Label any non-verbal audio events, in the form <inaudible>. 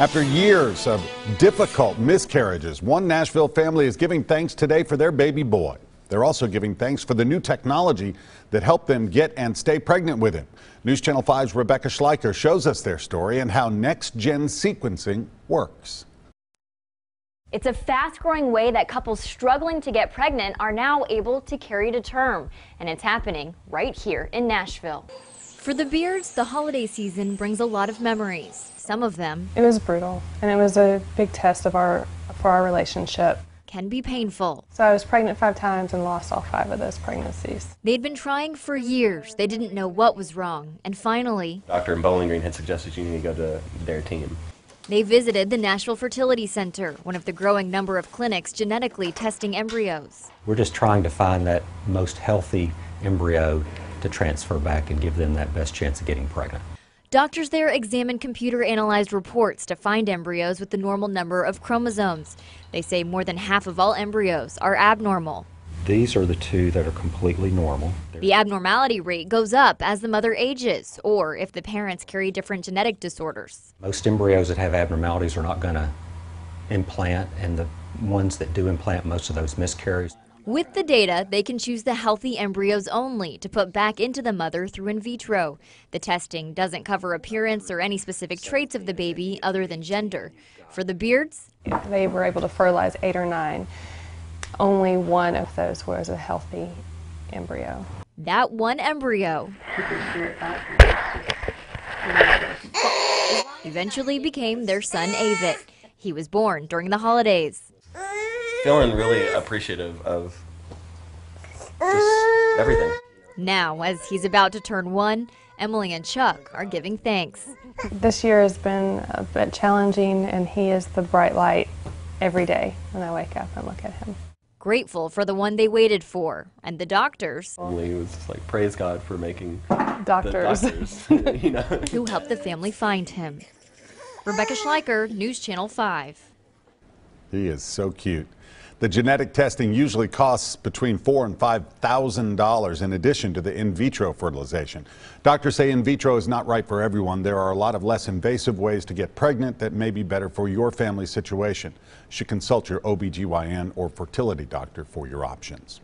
After years of difficult miscarriages, one Nashville family is giving thanks today for their baby boy. They're also giving thanks for the new technology that helped them get and stay pregnant with him. News Channel 5's Rebecca Schleicher shows us their story and how next gen sequencing works. It's a fast growing way that couples struggling to get pregnant are now able to carry to term. And it's happening right here in Nashville. For the Beards, the holiday season brings a lot of memories. Some of them. It was brutal, and it was a big test of our for our relationship. Can be painful. So I was pregnant five times and lost all five of those pregnancies. They'd been trying for years. They didn't know what was wrong, and finally, Doctor in Bowling Green had suggested you need to go to their team. They visited the Nashville Fertility Center, one of the growing number of clinics genetically testing embryos. We're just trying to find that most healthy embryo to transfer back and give them that best chance of getting pregnant. Doctors there examine computer analyzed reports to find embryos with the normal number of chromosomes. They say more than half of all embryos are abnormal. These are the two that are completely normal. The abnormality rate goes up as the mother ages or if the parents carry different genetic disorders. Most embryos that have abnormalities are not going to implant, and the ones that do implant, most of those miscarries. With the data, they can choose the healthy embryos only to put back into the mother through in vitro. The testing doesn't cover appearance or any specific traits of the baby other than gender. For the Beards, they were able to fertilize eight or nine. Only one of those was a healthy embryo. That one embryo eventually became their son Avit. He was born during the holidays feeling really appreciative of just everything. Now, as he's about to turn one, Emily and Chuck are giving thanks. This year has been a bit challenging, and he is the bright light every day when I wake up and look at him. Grateful for the one they waited for, and the doctors. Emily was like, praise God for making doctors, doctors <laughs> you know? who helped the family find him. Rebecca Schleicher, News Channel 5. He is so cute. The genetic testing usually costs between four and five thousand dollars in addition to the in vitro fertilization. Doctors say in vitro is not right for everyone. There are a lot of less invasive ways to get pregnant that may be better for your family situation. You should consult your OBGYN or fertility doctor for your options.